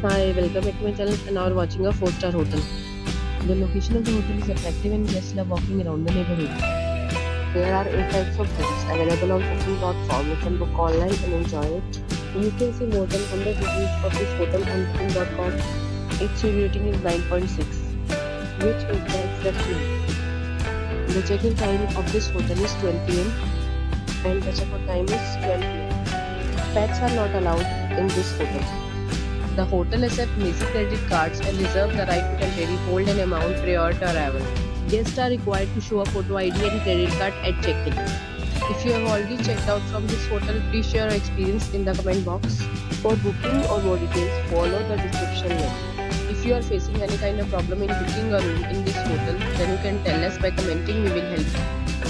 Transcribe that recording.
Hi, welcome back to my channel and now we're watching a 4-star hotel. The location of the hotel is attractive and guests love walking around the neighborhood. There are 8 types of rooms available on booking.com. You can book online and enjoy it. You can see more than 100 reviews of this hotel on booking.com. Its rating is 9.6, which is the exact. The check-in time of this hotel is 12 pm and the check-out time is 12 pm. Pets are not allowed in this hotel. The hotel accepts major credit cards and reserves the right to temporarily hold an amount prior to arrival. Guests are required to show a photo ID and credit card at check-in. If you have already checked out from this hotel, please share your experience in the comment box. For booking or more details, follow the description link. If you are facing any kind of problem in booking a room in this hotel, then you can tell us by commenting, we will help you.